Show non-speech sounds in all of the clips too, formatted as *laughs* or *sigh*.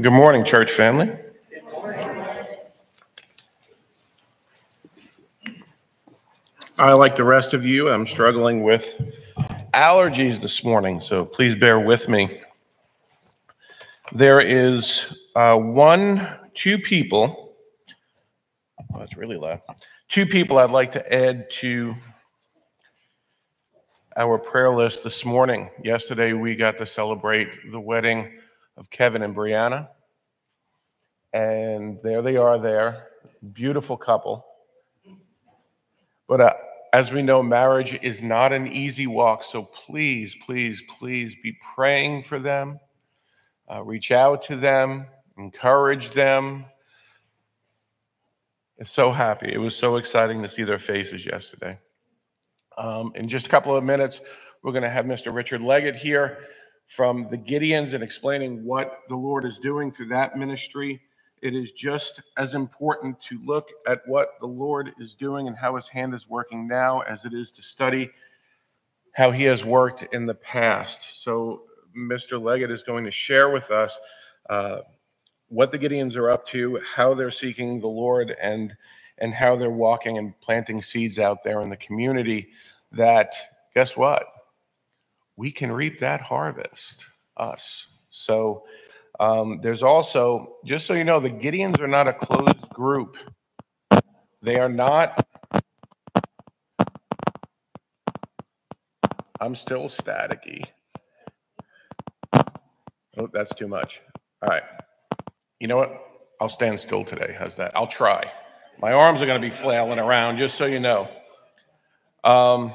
Good morning, church family. I, like the rest of you, I'm struggling with allergies this morning, so please bear with me. There is uh, one, two people, oh, that's really loud, two people I'd like to add to our prayer list this morning. Yesterday, we got to celebrate the wedding of Kevin and Brianna. And there they are there, beautiful couple. But uh, as we know, marriage is not an easy walk. So please, please, please be praying for them. Uh, reach out to them, encourage them. So happy. It was so exciting to see their faces yesterday. Um, in just a couple of minutes, we're going to have Mr. Richard Leggett here from the Gideons and explaining what the Lord is doing through that ministry. It is just as important to look at what the Lord is doing and how his hand is working now as it is to study how he has worked in the past. So, Mr. Leggett is going to share with us uh, what the Gideons are up to, how they're seeking the Lord, and and how they're walking and planting seeds out there in the community. That guess what? We can reap that harvest, us. So um, there's also, just so you know, the Gideons are not a closed group. They are not. I'm still staticky. Oh, that's too much. All right. You know what? I'll stand still today. How's that? I'll try. My arms are going to be flailing around, just so you know. Um,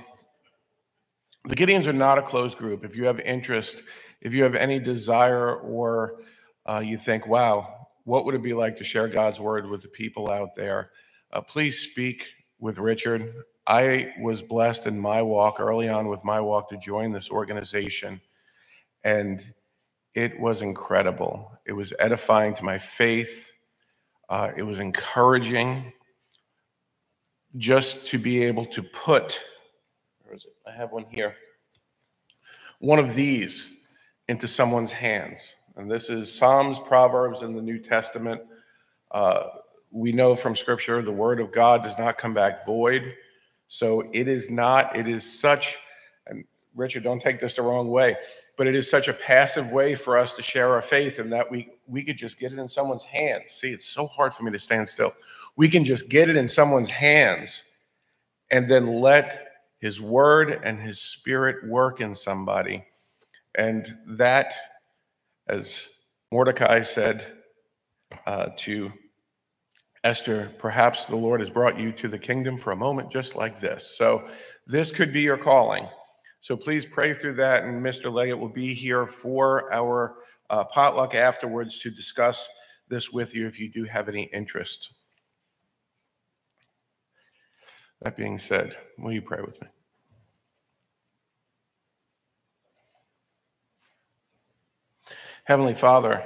the Gideons are not a closed group. If you have interest, if you have any desire, or uh, you think, wow, what would it be like to share God's word with the people out there? Uh, please speak with Richard. I was blessed in my walk early on with my walk to join this organization, and it was incredible. It was edifying to my faith. Uh, it was encouraging just to be able to put? I have one here. One of these into someone's hands. And this is Psalms, Proverbs, in the New Testament. Uh, we know from Scripture the Word of God does not come back void. So it is not, it is such, and Richard, don't take this the wrong way, but it is such a passive way for us to share our faith and that we we could just get it in someone's hands. See, it's so hard for me to stand still. We can just get it in someone's hands and then let his word and his spirit work in somebody. And that, as Mordecai said uh, to Esther, perhaps the Lord has brought you to the kingdom for a moment just like this. So, this could be your calling. So, please pray through that. And Mr. Leggett will be here for our uh, potluck afterwards to discuss this with you if you do have any interest. That being said, will you pray with me? Heavenly Father,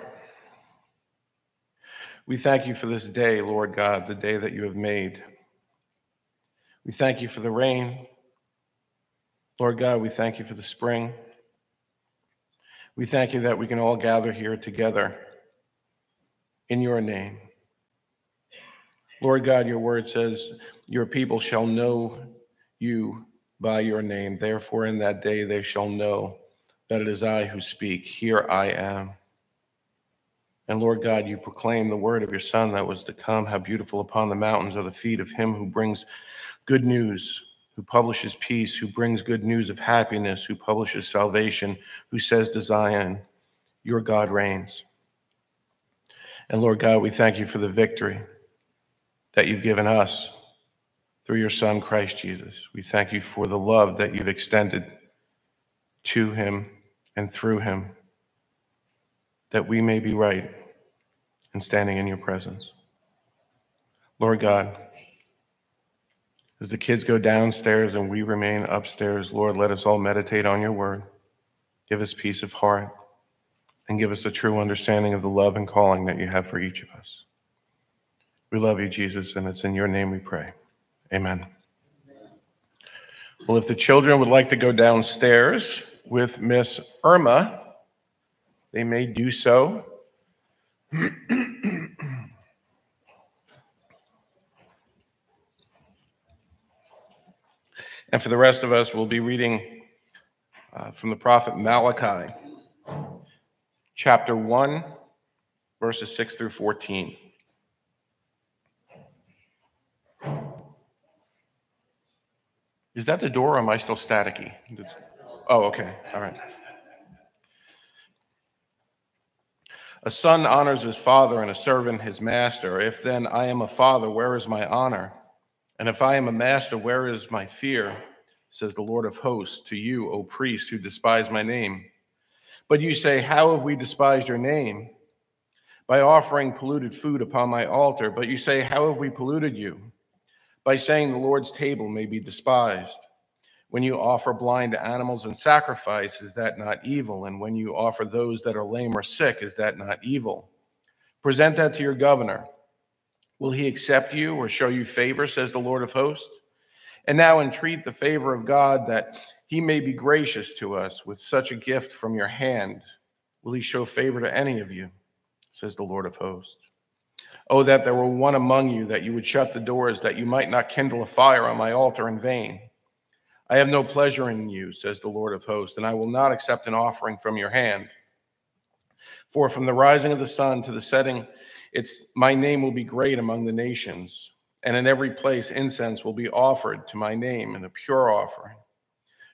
we thank you for this day, Lord God, the day that you have made. We thank you for the rain. Lord God, we thank you for the spring. We thank you that we can all gather here together in your name. Lord God, your word says, Your people shall know you by your name. Therefore, in that day they shall know that it is I who speak. Here I am. And Lord God, you proclaim the word of your Son that was to come. How beautiful upon the mountains are the feet of him who brings good news, who publishes peace, who brings good news of happiness, who publishes salvation, who says to Zion, Your God reigns. And Lord God, we thank you for the victory that you've given us through your Son, Christ Jesus. We thank you for the love that you've extended to him and through him, that we may be right in standing in your presence. Lord God, as the kids go downstairs and we remain upstairs, Lord, let us all meditate on your word. Give us peace of heart and give us a true understanding of the love and calling that you have for each of us. We love you, Jesus, and it's in your name we pray. Amen. Well, if the children would like to go downstairs with Miss Irma, they may do so. *clears throat* and for the rest of us, we'll be reading uh, from the prophet Malachi, chapter 1, verses 6 through 14. Is that the door or am I still staticky? Oh, okay. All right. A son honors his father and a servant his master. If then I am a father, where is my honor? And if I am a master, where is my fear? Says the Lord of hosts to you, O priest who despise my name. But you say, How have we despised your name? By offering polluted food upon my altar. But you say, How have we polluted you? By saying the Lord's table may be despised. When you offer blind animals in sacrifice, is that not evil? And when you offer those that are lame or sick, is that not evil? Present that to your governor. Will he accept you or show you favor, says the Lord of hosts? And now entreat the favor of God that he may be gracious to us with such a gift from your hand. Will he show favor to any of you, says the Lord of hosts? Oh, that there were one among you, that you would shut the doors, that you might not kindle a fire on my altar in vain. I have no pleasure in you, says the Lord of hosts, and I will not accept an offering from your hand. For from the rising of the sun to the setting, it's my name will be great among the nations, and in every place incense will be offered to my name in a pure offering.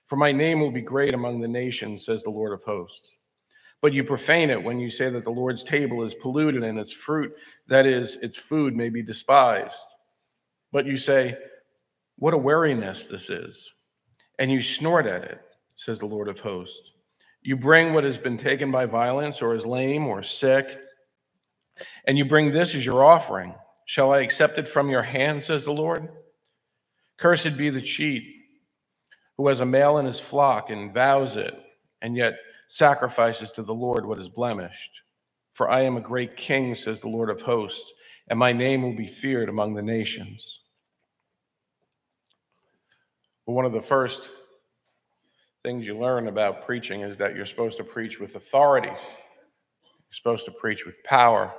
For my name will be great among the nations, says the Lord of hosts. But you profane it when you say that the Lord's table is polluted and its fruit, that is, its food, may be despised. But you say, What a weariness this is and you snort at it, says the Lord of hosts. You bring what has been taken by violence or is lame or sick, and you bring this as your offering. Shall I accept it from your hand, says the Lord? Cursed be the cheat who has a male in his flock and vows it, and yet sacrifices to the Lord what is blemished. For I am a great king, says the Lord of hosts, and my name will be feared among the nations. Well, one of the first things you learn about preaching is that you're supposed to preach with authority, you're supposed to preach with power.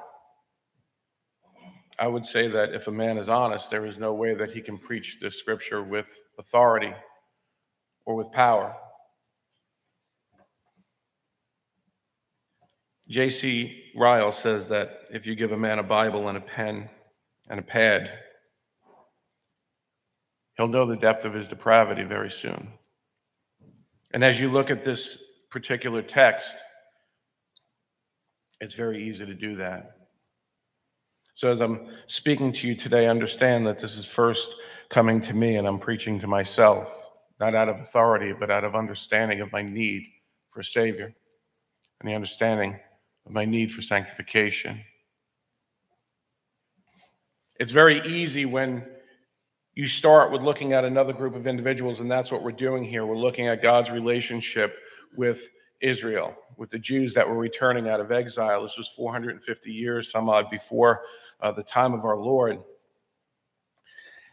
I would say that if a man is honest, there is no way that he can preach the scripture with authority or with power. J.C. Ryle says that if you give a man a Bible and a pen and a pad, He'll know the depth of his depravity very soon. And as you look at this particular text, it's very easy to do that. So, as I'm speaking to you today, understand that this is first coming to me and I'm preaching to myself, not out of authority, but out of understanding of my need for a Savior and the understanding of my need for sanctification. It's very easy when you start with looking at another group of individuals, and that's what we're doing here. We're looking at God's relationship with Israel, with the Jews that were returning out of exile. This was 450 years, some odd, before uh, the time of our Lord.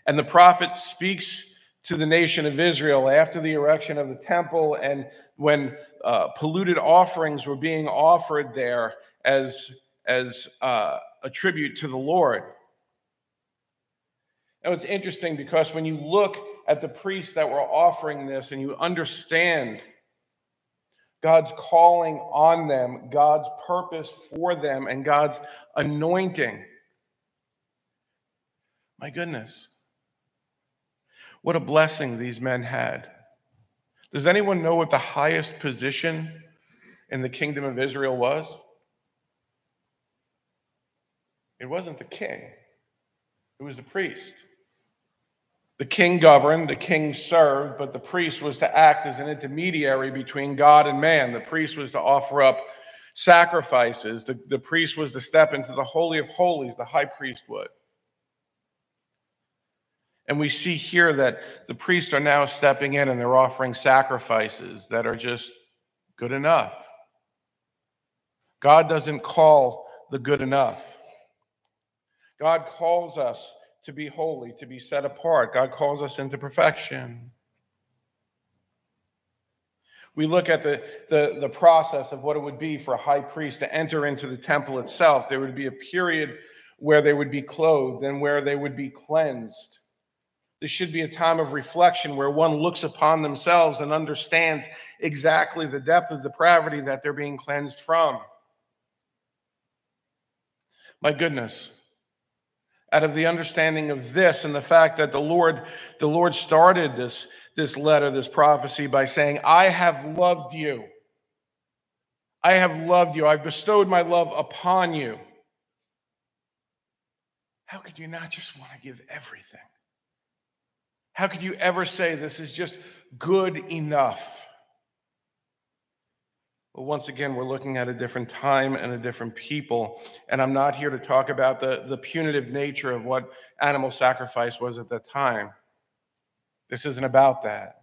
And the prophet speaks to the nation of Israel after the erection of the temple and when uh, polluted offerings were being offered there as, as uh, a tribute to the Lord. Now, it's interesting because when you look at the priests that were offering this and you understand God's calling on them, God's purpose for them, and God's anointing, my goodness, what a blessing these men had. Does anyone know what the highest position in the kingdom of Israel was? It wasn't the king, it was the priest. The king governed, the king served, but the priest was to act as an intermediary between God and man. The priest was to offer up sacrifices. The, the priest was to step into the Holy of Holies, the high priest would. And we see here that the priests are now stepping in and they're offering sacrifices that are just good enough. God doesn't call the good enough. God calls us to be holy, to be set apart. God calls us into perfection. We look at the, the, the process of what it would be for a high priest to enter into the temple itself. There would be a period where they would be clothed and where they would be cleansed. This should be a time of reflection where one looks upon themselves and understands exactly the depth of depravity that they're being cleansed from. My goodness. Out of the understanding of this and the fact that the Lord, the Lord started this, this letter, this prophecy by saying, I have loved you. I have loved you. I've bestowed my love upon you. How could you not just want to give everything? How could you ever say this is just good enough? Well, once again, we're looking at a different time and a different people. And I'm not here to talk about the, the punitive nature of what animal sacrifice was at that time. This isn't about that.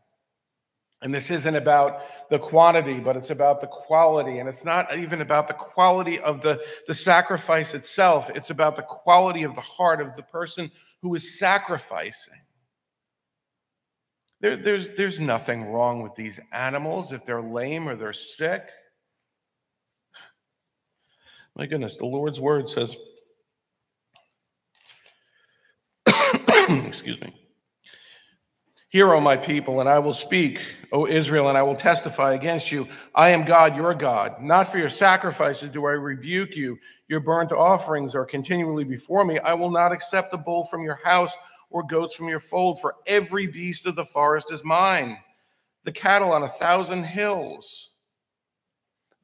And this isn't about the quantity, but it's about the quality. And it's not even about the quality of the, the sacrifice itself, it's about the quality of the heart of the person who is sacrificing. There, there's, there's nothing wrong with these animals if they're lame or they're sick. My goodness, the Lord's word says, *coughs* excuse me. Hear, O my people, and I will speak, O Israel, and I will testify against you. I am God, your God. Not for your sacrifices do I rebuke you. Your burnt offerings are continually before me. I will not accept the bull from your house or goats from your fold, for every beast of the forest is mine, the cattle on a thousand hills.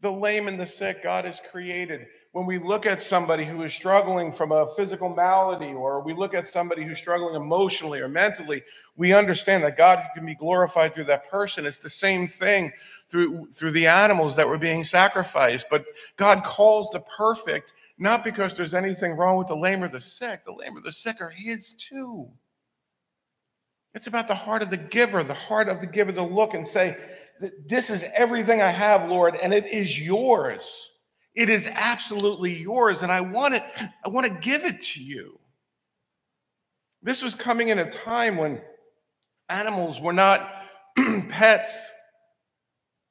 The lame and the sick God has created when we look at somebody who is struggling from a physical malady, or we look at somebody who's struggling emotionally or mentally, we understand that God can be glorified through that person. It's the same thing through, through the animals that were being sacrificed. But God calls the perfect not because there's anything wrong with the lame or the sick. The lame or the sick are His too. It's about the heart of the giver, the heart of the giver to look and say, This is everything I have, Lord, and it is yours. It is absolutely yours, and I want it, I want to give it to you. This was coming in a time when animals were not *clears throat* pets.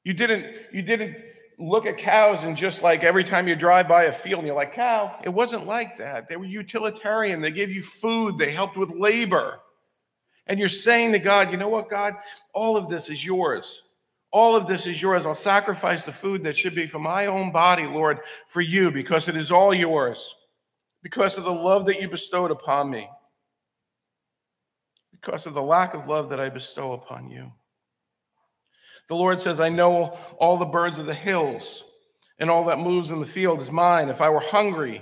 You didn't, you didn't look at cows and just like every time you drive by a field and you're like, cow. It wasn't like that. They were utilitarian. They gave you food, they helped with labor. And you're saying to God, you know what, God? All of this is yours. All of this is yours. I'll sacrifice the food that should be for my own body, Lord, for you, because it is all yours, because of the love that you bestowed upon me, because of the lack of love that I bestow upon you. The Lord says, I know all the birds of the hills, and all that moves in the field is mine. If I were hungry,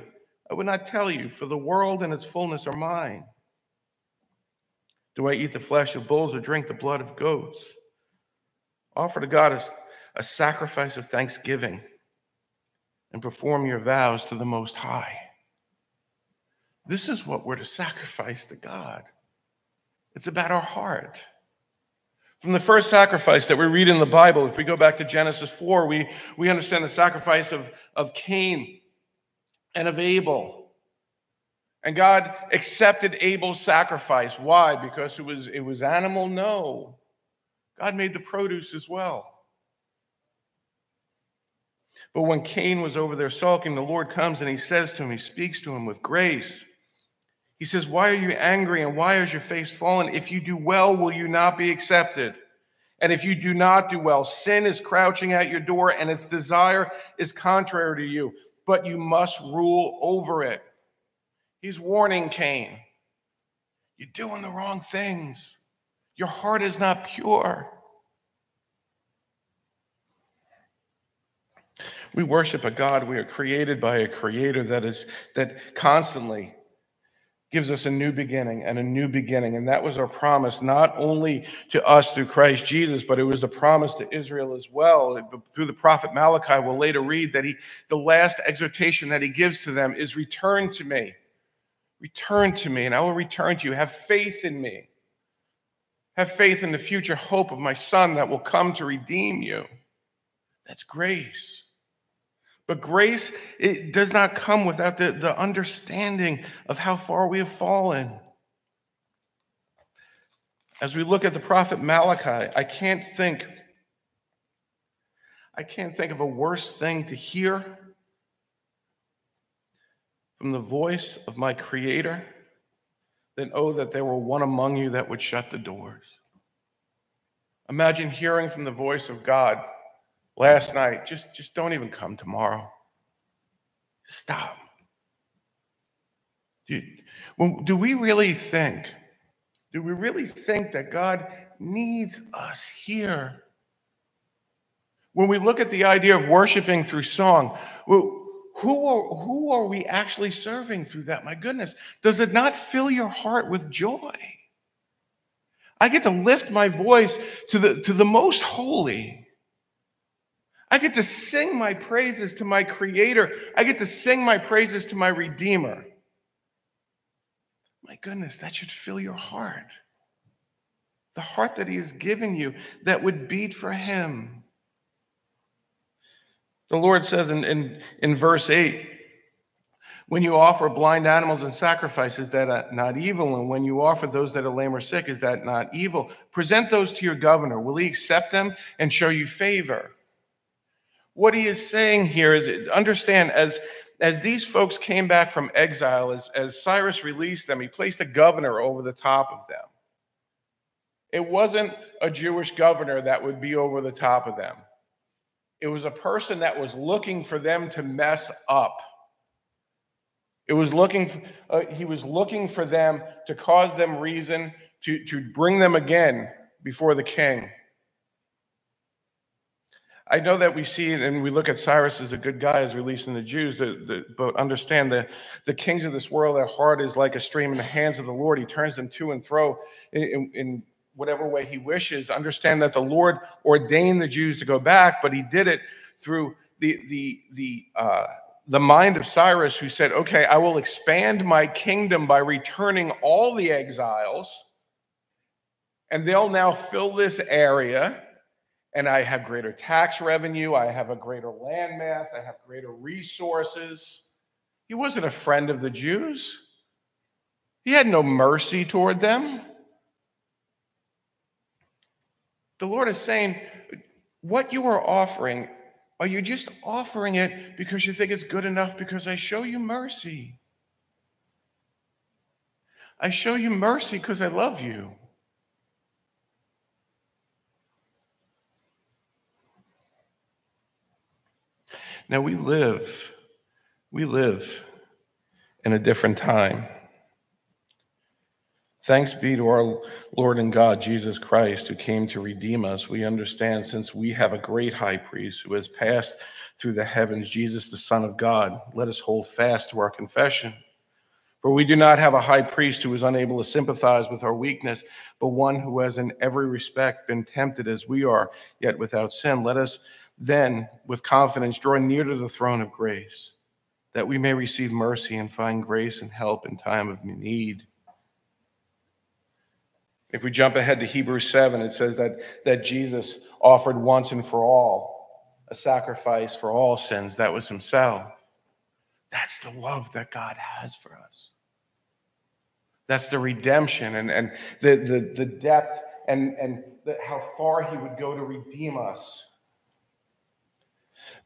I would not tell you, for the world and its fullness are mine. Do I eat the flesh of bulls or drink the blood of goats? Offer to God a, a sacrifice of thanksgiving and perform your vows to the Most High. This is what we're to sacrifice to God. It's about our heart. From the first sacrifice that we read in the Bible, if we go back to Genesis 4, we, we understand the sacrifice of, of Cain and of Abel. And God accepted Abel's sacrifice. Why? Because it was, it was animal? No. God made the produce as well. But when Cain was over there sulking, the Lord comes and he says to him, he speaks to him with grace. He says, Why are you angry and why is your face fallen? If you do well, will you not be accepted? And if you do not do well, sin is crouching at your door and its desire is contrary to you, but you must rule over it. He's warning Cain, You're doing the wrong things. Your heart is not pure. We worship a God. We are created by a creator that is that constantly gives us a new beginning and a new beginning. And that was our promise, not only to us through Christ Jesus, but it was the promise to Israel as well. Through the prophet Malachi, we'll later read that he the last exhortation that he gives to them is return to me. Return to me, and I will return to you. Have faith in me. Have faith in the future hope of my son that will come to redeem you. That's grace. But grace, it does not come without the, the understanding of how far we have fallen. As we look at the prophet Malachi, I can't think I can't think of a worse thing to hear from the voice of my Creator than, oh, that there were one among you that would shut the doors. Imagine hearing from the voice of God last night just, just don't even come tomorrow. Stop. Do, well, do we really think, do we really think that God needs us here? When we look at the idea of worshiping through song, who are, who are we actually serving through that? My goodness, does it not fill your heart with joy? I get to lift my voice to the, to the most holy. I get to sing my praises to my Creator. I get to sing my praises to my Redeemer. My goodness, that should fill your heart. The heart that He has given you that would beat for Him. The Lord says in, in, in verse 8, when you offer blind animals and sacrifices, that are not evil? And when you offer those that are lame or sick, is that not evil? Present those to your governor. Will he accept them and show you favor? What he is saying here is understand as as these folks came back from exile, as, as Cyrus released them, he placed a governor over the top of them. It wasn't a Jewish governor that would be over the top of them. It was a person that was looking for them to mess up. It was looking, uh, he was looking for them to cause them reason to, to bring them again before the king. I know that we see it and we look at Cyrus as a good guy as releasing the Jews, the, the, but understand that the kings of this world, their heart is like a stream in the hands of the Lord. He turns them to and fro in, in whatever way he wishes. Understand that the Lord ordained the Jews to go back, but he did it through the the the uh, the mind of Cyrus, who said, "Okay, I will expand my kingdom by returning all the exiles, and they'll now fill this area." And I have greater tax revenue. I have a greater landmass. I have greater resources. He wasn't a friend of the Jews. He had no mercy toward them. The Lord is saying, What you are offering, are you just offering it because you think it's good enough because I show you mercy? I show you mercy because I love you. Now we live, we live in a different time. Thanks be to our Lord and God, Jesus Christ, who came to redeem us. We understand since we have a great high priest who has passed through the heavens, Jesus, the Son of God, let us hold fast to our confession. For we do not have a high priest who is unable to sympathize with our weakness, but one who has in every respect been tempted as we are, yet without sin. Let us then, with confidence, draw near to the throne of grace, that we may receive mercy and find grace and help in time of need. If we jump ahead to Hebrews 7, it says that, that Jesus offered once and for all a sacrifice for all sins. That was himself. That's the love that God has for us. That's the redemption and, and the, the, the depth and, and how far he would go to redeem us.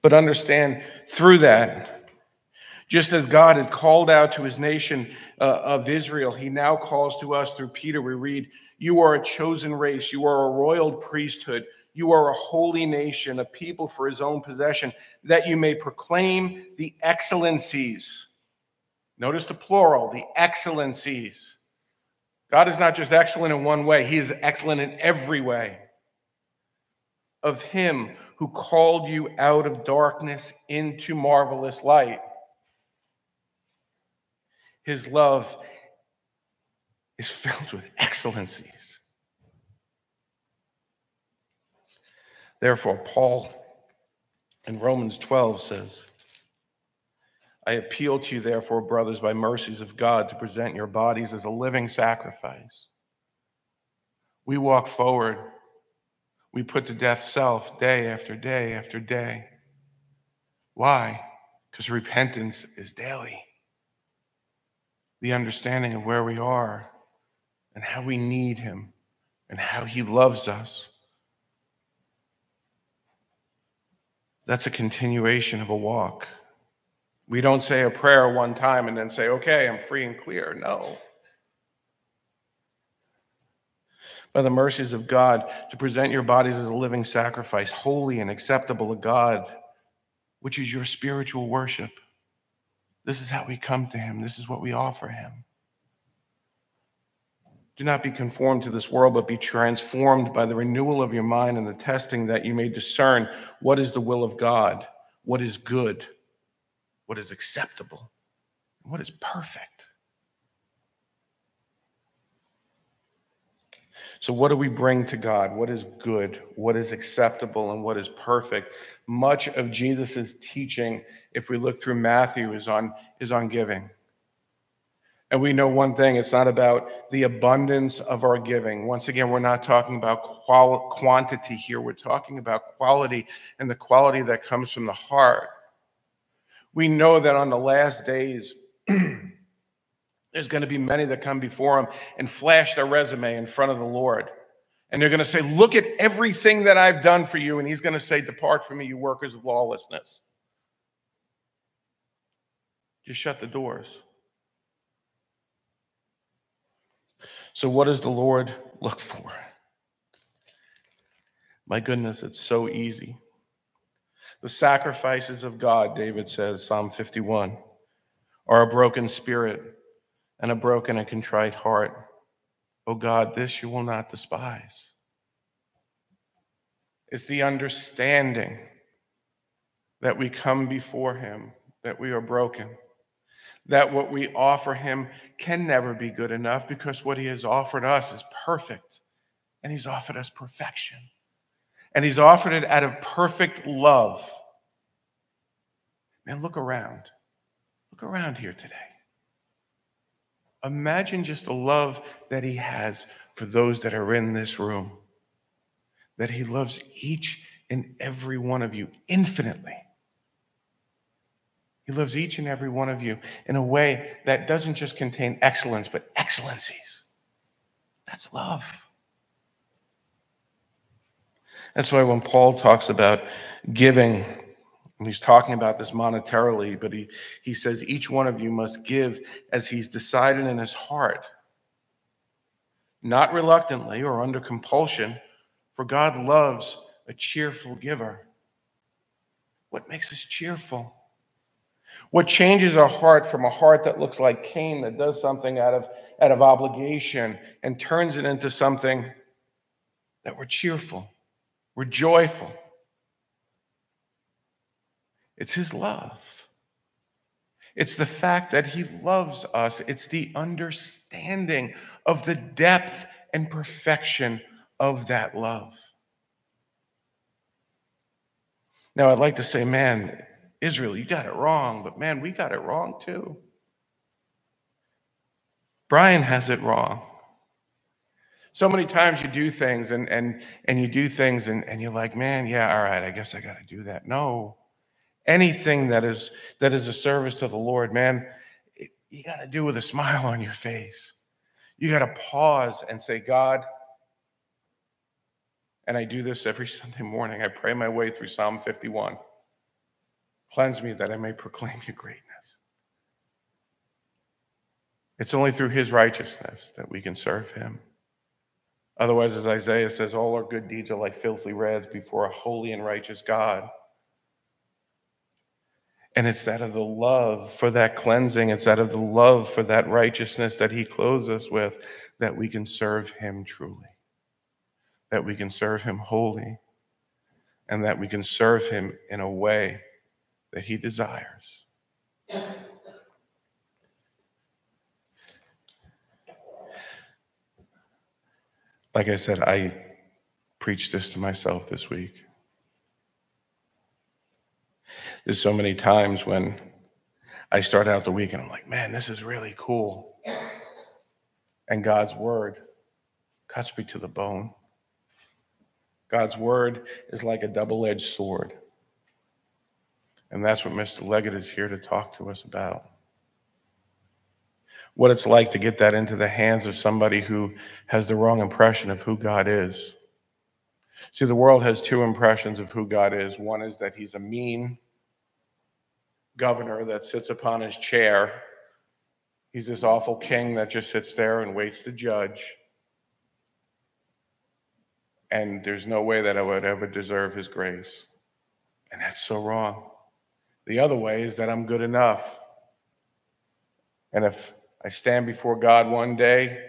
But understand through that, just as God had called out to his nation uh, of Israel, he now calls to us through Peter. We read, You are a chosen race, you are a royal priesthood, you are a holy nation, a people for his own possession, that you may proclaim the excellencies. Notice the plural, the excellencies. God is not just excellent in one way, he is excellent in every way. Of him who called you out of darkness into marvelous light. His love is filled with excellencies. Therefore, Paul in Romans 12 says, I appeal to you, therefore, brothers, by mercies of God, to present your bodies as a living sacrifice. We walk forward. We put to death self day after day after day. Why? Because repentance is daily the understanding of where we are and how we need Him and how He loves us. That's a continuation of a walk. We don't say a prayer one time and then say, okay, I'm free and clear. No. By the mercies of God, to present your bodies as a living sacrifice, holy and acceptable to God, which is your spiritual worship. This is how we come to Him, this is what we offer Him. Do not be conformed to this world, but be transformed by the renewal of your mind and the testing that you may discern what is the will of God, what is good, what is acceptable, what is perfect. So, what do we bring to God? What is good? What is acceptable? And what is perfect? Much of Jesus' teaching, if we look through Matthew, is on, is on giving. And we know one thing it's not about the abundance of our giving. Once again, we're not talking about qual- quantity here, we're talking about quality and the quality that comes from the heart. We know that on the last days, *clears throat* there's going to be many that come before him and flash their resume in front of the Lord. And they're going to say, Look at everything that I've done for you. And he's going to say, Depart from me, you workers of lawlessness. Just shut the doors. So, what does the Lord look for? My goodness, it's so easy. The sacrifices of God, David says, Psalm 51, are a broken spirit and a broken and contrite heart. O oh God, this you will not despise. It's the understanding that we come before Him, that we are broken that what we offer him can never be good enough because what he has offered us is perfect. And he's offered us perfection. And he's offered it out of perfect love. Man, look around. Look around here today. Imagine just the love that he has for those that are in this room, that he loves each and every one of you infinitely. He loves each and every one of you in a way that doesn't just contain excellence, but excellencies. That's love. That's why when Paul talks about giving, and he's talking about this monetarily, but he, he says each one of you must give as he's decided in his heart, not reluctantly or under compulsion, for God loves a cheerful giver. What makes us cheerful? What changes our heart from a heart that looks like Cain, that does something out of, out of obligation, and turns it into something that we're cheerful, we're joyful? It's His love. It's the fact that He loves us, it's the understanding of the depth and perfection of that love. Now, I'd like to say, man, Israel, you got it wrong, but man, we got it wrong too. Brian has it wrong. So many times you do things and and and you do things and, and you're like, man, yeah, all right, I guess I gotta do that. No. Anything that is that is a service to the Lord, man, it, you gotta do with a smile on your face. You gotta pause and say, God, and I do this every *laughs* Sunday morning. I pray my way through Psalm 51. Cleanse me that I may proclaim your greatness. It's only through his righteousness that we can serve him. Otherwise, as Isaiah says, all our good deeds are like filthy rags before a holy and righteous God. And it's out of the love for that cleansing, it's out of the love for that righteousness that he clothes us with that we can serve him truly, that we can serve him wholly, and that we can serve him in a way that he desires. Like I said, I preached this to myself this week. There's so many times when I start out the week and I'm like, man, this is really cool. And God's word cuts me to the bone. God's word is like a double edged sword. And that's what Mr. Leggett is here to talk to us about. What it's like to get that into the hands of somebody who has the wrong impression of who God is. See, the world has two impressions of who God is. One is that he's a mean governor that sits upon his chair. He's this awful king that just sits there and waits to judge. And there's no way that I would ever deserve his grace. And that's so wrong. The other way is that I'm good enough. And if I stand before God one day,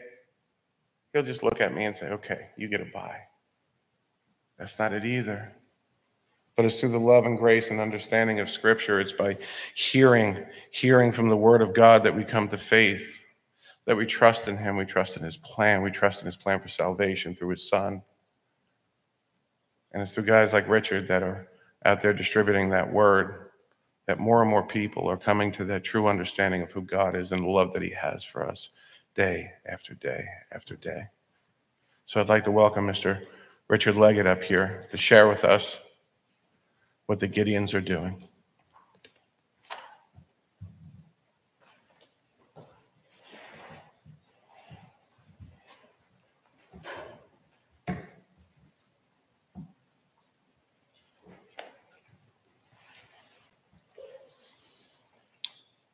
he'll just look at me and say, okay, you get a bye. That's not it either. But it's through the love and grace and understanding of Scripture. It's by hearing, hearing from the Word of God that we come to faith, that we trust in Him, we trust in His plan, we trust in His plan for salvation through His Son. And it's through guys like Richard that are out there distributing that word that more and more people are coming to that true understanding of who God is and the love that He has for us day after day after day. So I'd like to welcome Mr. Richard Leggett up here to share with us what the Gideons are doing.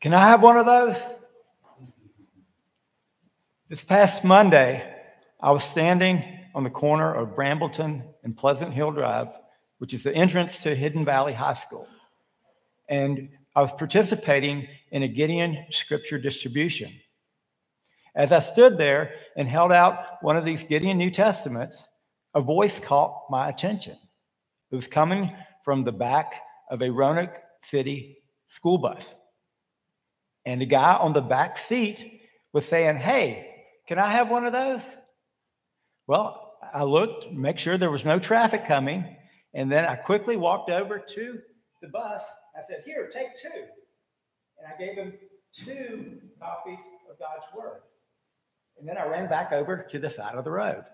Can I have one of those? This past Monday, I was standing on the corner of Brambleton and Pleasant Hill Drive, which is the entrance to Hidden Valley High School. And I was participating in a Gideon scripture distribution. As I stood there and held out one of these Gideon New Testaments, a voice caught my attention. It was coming from the back of a Roanoke City school bus. And the guy on the back seat was saying, Hey, can I have one of those? Well, I looked, make sure there was no traffic coming, and then I quickly walked over to the bus. I said, Here, take two. And I gave him two copies of God's Word. And then I ran back over to the side of the road.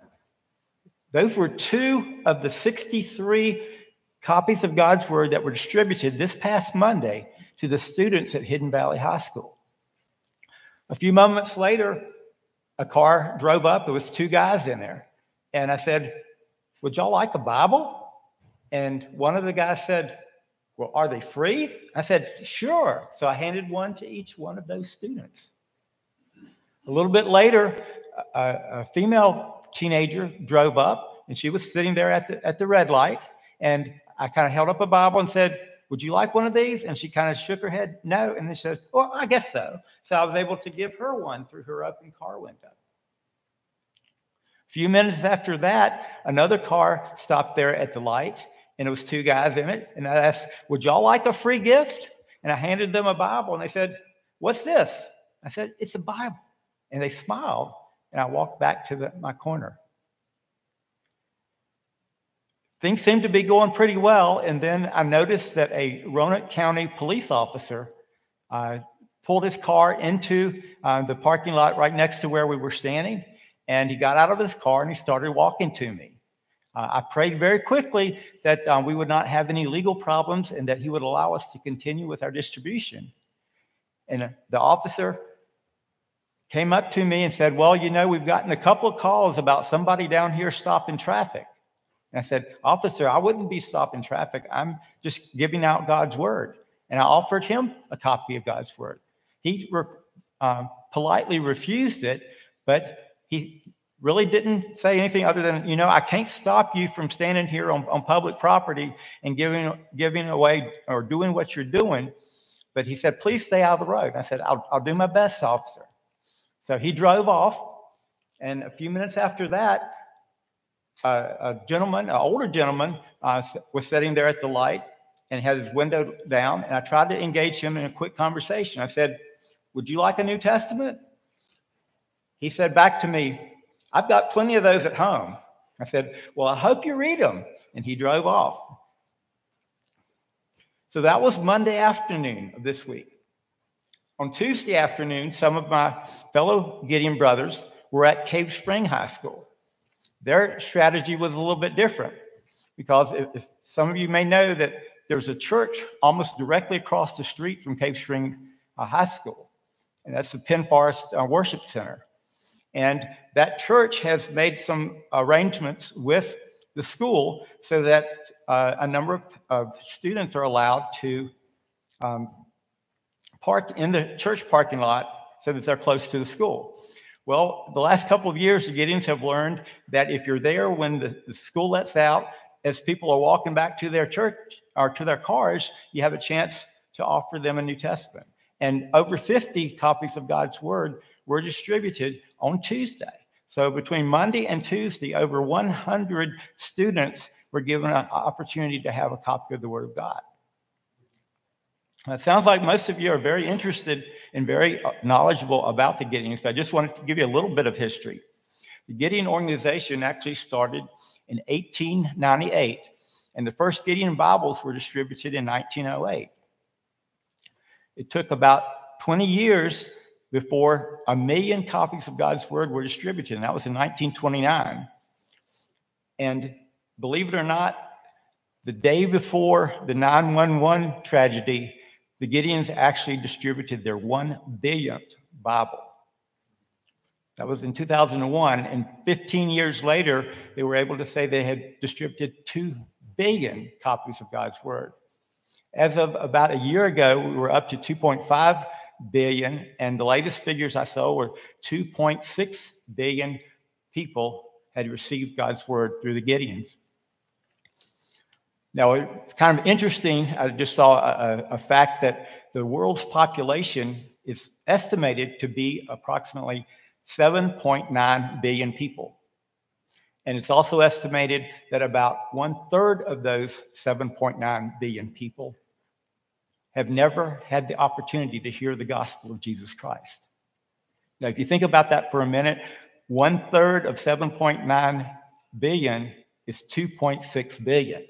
Those were two of the 63 copies of God's Word that were distributed this past Monday to the students at Hidden Valley High School. A few moments later, a car drove up. There was two guys in there. And I said, Would y'all like a Bible? And one of the guys said, Well, are they free? I said, Sure. So I handed one to each one of those students. A little bit later, a, a female teenager drove up and she was sitting there at the, at the red light. And I kind of held up a Bible and said, Would you like one of these? And she kind of shook her head, No. And then she said, Well, I guess so. So I was able to give her one through her open car window A few minutes after that, another car stopped there at the light, and it was two guys in it. And I asked, Would y'all like a free gift? And I handed them a Bible, and they said, What's this? I said, It's a Bible. And they smiled, and I walked back to the, my corner. Things seemed to be going pretty well, and then I noticed that a Roanoke County police officer uh, pulled his car into uh, the parking lot right next to where we were standing and he got out of his car and he started walking to me. Uh, I prayed very quickly that um, we would not have any legal problems and that he would allow us to continue with our distribution. And uh, the officer came up to me and said, Well, you know, we've gotten a couple of calls about somebody down here stopping traffic. And I said, Officer, I wouldn't be stopping traffic. I'm just giving out God's word. And I offered him a copy of God's word. He re- uh, politely refused it, but he really didn't say anything other than, you know, I can't stop you from standing here on, on public property and giving, giving away or doing what you're doing. But he said, please stay out of the road. I said, I'll, I'll do my best, officer. So he drove off. And a few minutes after that, uh, a gentleman, an older gentleman, uh, was sitting there at the light and had his window down. And I tried to engage him in a quick conversation. I said, Would you like a New Testament? He said back to me, I've got plenty of those at home. I said, Well, I hope you read them. And he drove off. So that was Monday afternoon of this week. On Tuesday afternoon, some of my fellow Gideon brothers were at Cave Spring High School. Their strategy was a little bit different because if, if some of you may know that there's a church almost directly across the street from Cave Spring uh, High School, and that's the Penn Forest uh, Worship Center. And that church has made some arrangements with the school so that uh, a number of, of, students are allowed to um, park in the church parking lot so that they're close to the school. Well, the last couple of years, the Gideons have learned that if you're there when the, the school lets out, as people are walking back to their church or to their cars, you have a chance to offer them a New Testament. And over 50 copies of God's Word were distributed on Tuesday. So between Monday and Tuesday, over 100 students were given an opportunity to have a copy of the Word of God. It sounds like most of you are very interested and very uh, knowledgeable about the Gideons, but I just wanted to give you a little bit of history. The Gideon organization actually started in 1898, and the first Gideon Bibles were distributed in 1908. It took about 20 years before a million copies of God's Word were distributed, and that was in 1929. And believe it or not, the day before the 911 tragedy, the Gideons actually distributed their one billionth Bible. That was in 2001. And 15 years later, they were able to say they had distributed 2 billion copies of God's Word. As of about a year ago, we were up to 2.5 billion, and the latest figures I saw were 2.6 billion people had received God's Word through the Gideons. Now, it's kind of interesting. I just saw a, a, fact that the world's population is estimated to be approximately 7.9 billion people. And it's also estimated that about one third of those 7.9 billion people have never had the opportunity to hear the gospel of Jesus Christ. Now, if you think about that for a minute, one third of 7.9 billion is 2.6 billion.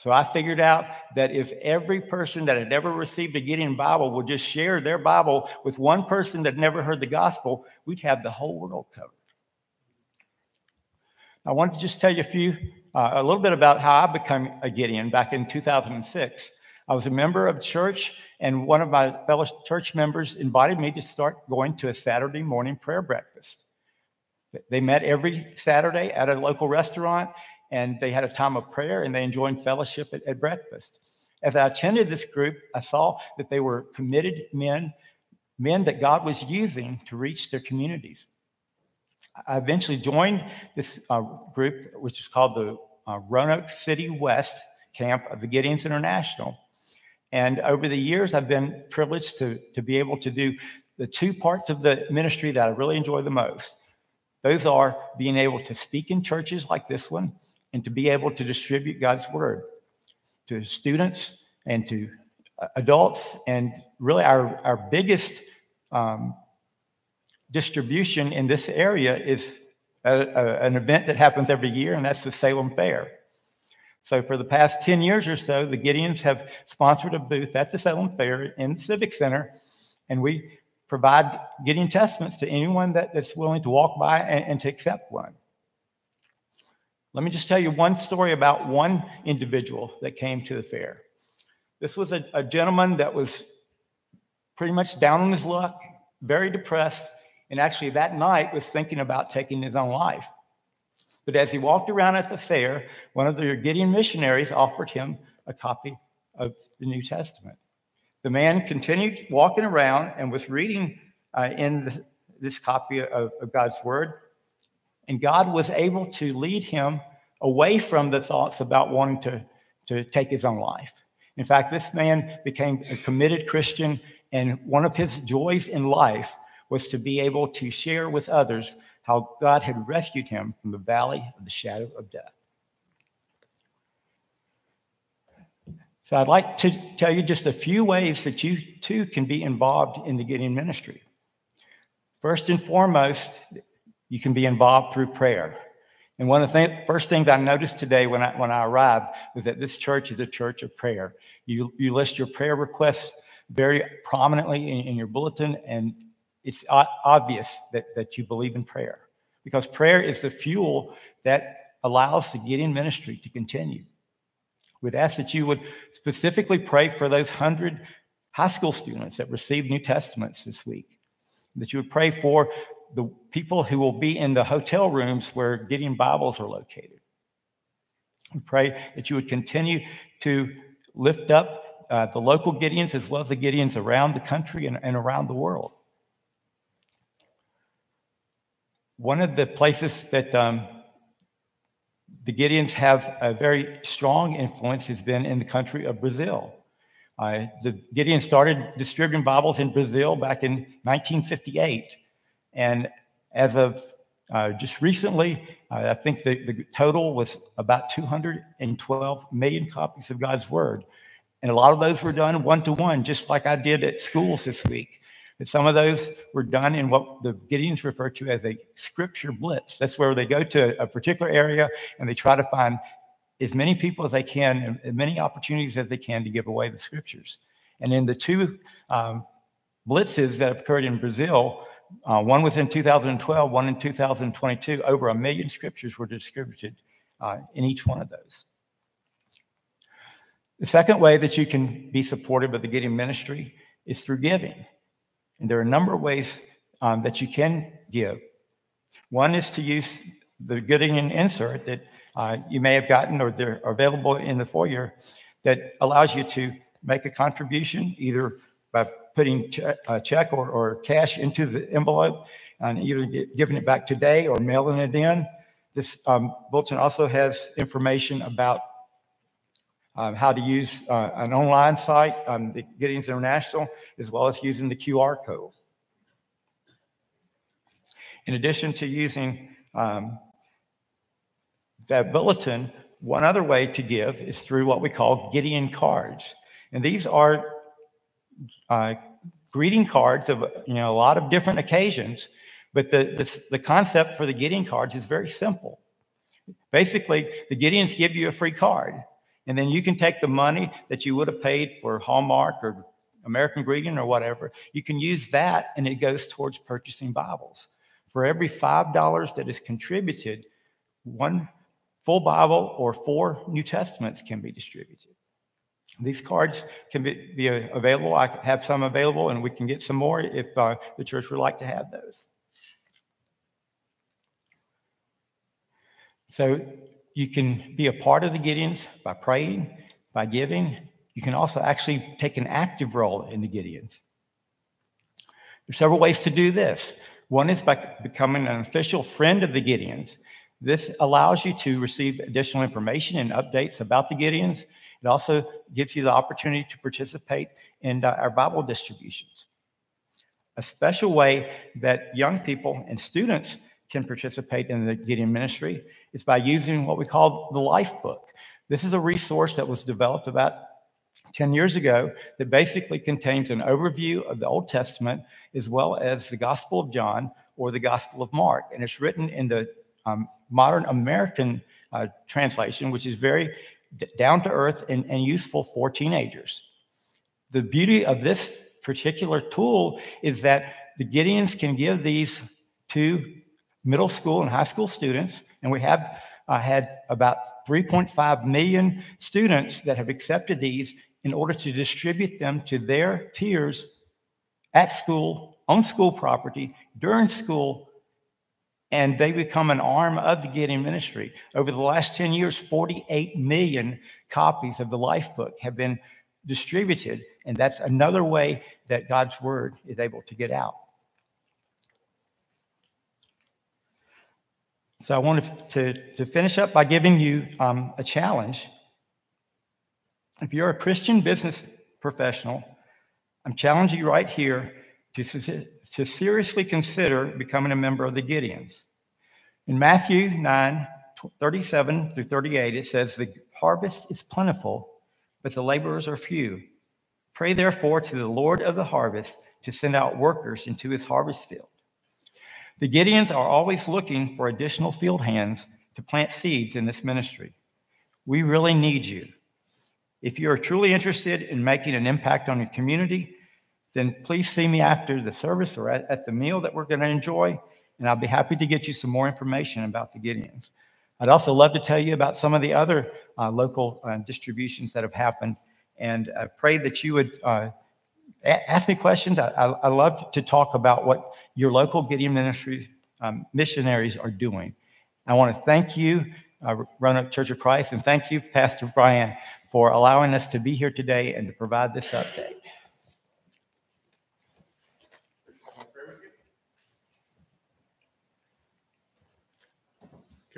So I figured out that if every person that had ever received a Gideon Bible would just share their Bible with one person that never heard the gospel, we'd have the whole world covered. I want to just tell you a few, uh, a little bit about how I became a Gideon back in 2006. I was a member of church, and one of my fellow church members invited me to start going to a Saturday morning prayer breakfast. They met every Saturday at a local restaurant, and they had a time of prayer and they enjoyed fellowship at, at breakfast. As I attended this group, I saw that they were committed men, men that God was using to reach their communities. I eventually joined this uh, group, which is called the uh, Roanoke City West camp of the Gideons International. And over the years, I've been privileged to, to be able to do the two parts of the ministry that I really enjoy the most. Those are being able to speak in churches like this one and to be able to distribute God's word to students and to uh, adults. And really, our, our biggest um, distribution in this area is a, a, an event that happens every year, and that's the Salem Fair. So, for the past 10 years or so, the Gideons have sponsored a booth at the Salem Fair in the Civic Center, and we provide Gideon Testaments to anyone that, that's willing to walk by and, and to accept one. Let me just tell you one story about one individual that came to the fair. This was a, a gentleman that was pretty much down on his luck, very depressed, and actually that night was thinking about taking his own life. But as he walked around at the fair, one of the Gideon missionaries offered him a copy of the New Testament. The man continued walking around and was reading uh, in the, this copy of, of God's Word and God was able to lead him away from the thoughts about wanting to, to take his own life. In fact, this man became a committed Christian, and one of his joys in life was to be able to share with others how God had rescued him from the valley of the shadow of death. So, I'd like to tell you just a few ways that you too can be involved in the Gideon ministry. First and foremost, you can be involved through prayer. And one of the th- first things I noticed today when I, when I arrived was that this church is a church of prayer. You, you list your prayer requests very prominently in, in your bulletin, and it's obvious that, that you believe in prayer because prayer is the fuel that allows the Gideon ministry to continue. We'd ask that you would specifically pray for those hundred high school students that received New Testaments this week, that you would pray for the people who will be in the hotel rooms where Gideon Bibles are located. We pray that you would continue to lift up uh, the local Gideons as well as the Gideons around the country and, and around the world. One of the places that um, the Gideons have a very strong influence has been in the country of Brazil. Uh, the Gideons started distributing Bibles in Brazil back in 1958. And as of uh, just recently, uh, I think the, the total was about 212 million copies of God's Word. And a lot of those were done one to one, just like I did at schools this week. But some of those were done in what the Gideons refer to as a scripture blitz. That's where they go to a particular area and they try to find as many people as they can and as many opportunities as they can to give away the scriptures. And in the two um, blitzes that have occurred in Brazil, uh, one was in 2012, one in 2022, over a million scriptures were distributed uh, in each one of those. The second way that you can be supported by the Gideon ministry is through giving. And there are a number of ways um, that you can give. One is to use the Gideon insert that uh, you may have gotten or they're available in the foyer that allows you to make a contribution either by putting a check or, or cash into the envelope and either get, giving it back today or mailing it in. This um, bulletin also has information about um, how to use uh, an online site, um, the Gideons International, as well as using the QR code. In addition to using um, that bulletin, one other way to give is through what we call Gideon cards. And these are uh, greeting cards of you know a lot of different occasions, but the, the, the concept for the Gideon cards is very simple. Basically, the Gideons give you a free card, and then you can take the money that you would have paid for Hallmark or American Greeting or whatever, you can use that and it goes towards purchasing Bibles. For every $5 that is contributed, one full Bible or four New Testaments can be distributed. These cards can be, be available. I have some available, and we can get some more if uh, the church would like to have those. So you can be a part of the Gideons by praying, by giving. You can also actually take an active role in the Gideons. There's several ways to do this. One is by becoming an official friend of the Gideons. This allows you to receive additional information and updates about the Gideons. It also gives you the opportunity to participate in uh, our Bible distributions. A special way that young people and students can participate in the Gideon ministry is by using what we call the Life Book. This is a resource that was developed about 10 years ago that basically contains an overview of the Old Testament as well as the Gospel of John or the Gospel of Mark. And it's written in the um, modern American uh, translation, which is very down to earth and, and useful for teenagers. The beauty of this particular tool is that the Gideons can give these to middle school and high school students, and we have uh, had about 3.5 million students that have accepted these in order to distribute them to their peers at school, on school property, during school, and they become an arm of the Gideon ministry. Over the last 10 years, 48 million copies of the Life Book have been distributed, and that's another way that God's Word is able to get out. So I wanted to, to finish up by giving you um, a challenge. If you're a Christian business professional, I'm challenging you right here to, to seriously consider becoming a member of the Gideons. In Matthew 9, 37 through 38, it says, The harvest is plentiful, but the laborers are few. Pray therefore to the Lord of the harvest to send out workers into his harvest field. The Gideons are always looking for additional field hands to plant seeds in this ministry. We really need you. If you are truly interested in making an impact on your community, then please see me after the service or at, at the meal that we're going to enjoy, and I'll be happy to get you some more information about the Gideons. I'd also love to tell you about some of the other uh, local uh, distributions that have happened, and I pray that you would uh, ask me questions. I, I, I, love to talk about what your local Gideon ministry um, missionaries are doing. I want to thank you uh, Roanoke Church of Christ. And thank you, Pastor Brian, for allowing us to be here today and to provide this update.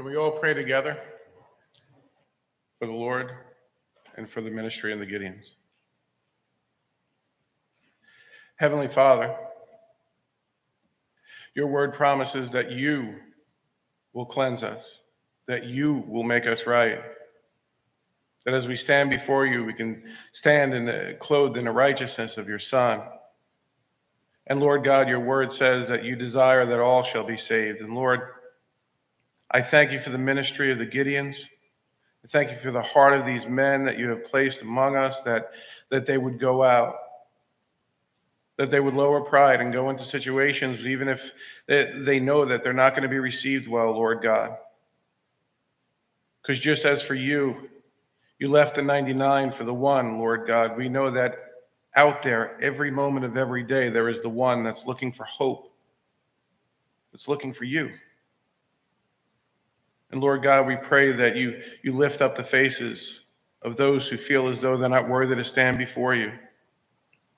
Can we all pray together for the Lord and for the ministry and the Gideons? Heavenly Father, your word promises that you will cleanse us, that you will make us right. That as we stand before you, we can stand in the, clothed in the righteousness of your Son. And Lord God, your word says that you desire that all shall be saved. And Lord, I thank you for the ministry of the Gideons. I thank you for the heart of these men that you have placed among us, that, that they would go out, that they would lower pride and go into situations, even if they, they know that they're not going to be received well, Lord God. Because just as for you, you left the 99 for the one, Lord God, we know that out there, every moment of every day, there is the one that's looking for hope, that's looking for you. And Lord God, we pray that you, you lift up the faces of those who feel as though they're not worthy to stand before you.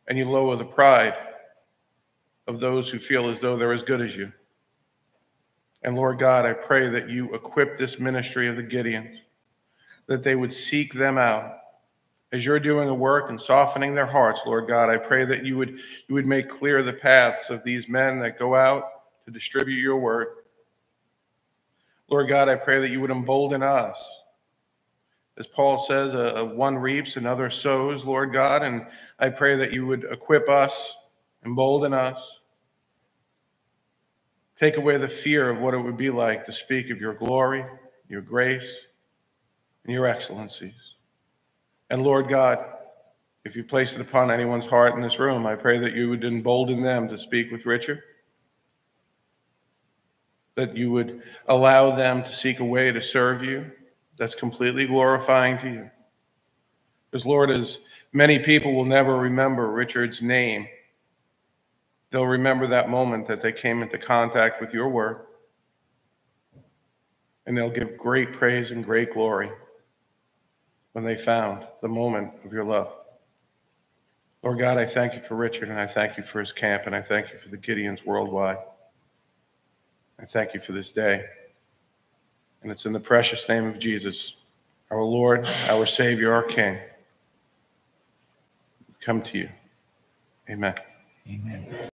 And you lower the pride of those who feel as though they're as good as you. And Lord God, I pray that you equip this ministry of the Gideons, that they would seek them out. As you're doing the work and softening their hearts, Lord God, I pray that you would, you would make clear the paths of these men that go out to distribute your word. Lord God, I pray that you would embolden us. As Paul says, uh, one reaps, another sows, Lord God, and I pray that you would equip us, embolden us, take away the fear of what it would be like to speak of your glory, your grace, and your excellencies. And Lord God, if you place it upon anyone's heart in this room, I pray that you would embolden them to speak with Richard that you would allow them to seek a way to serve you that's completely glorifying to you. Because, Lord, as many people will never remember Richard's name, they'll remember that moment that they came into contact with your word. And they'll give great praise and great glory when they found the moment of your love. Lord God, I thank you for Richard and I thank you for his camp and I thank you for the Gideons worldwide. I thank you for this day. And it's in the precious name of Jesus, our Lord, our Savior, our King. Come to you. Amen. Amen.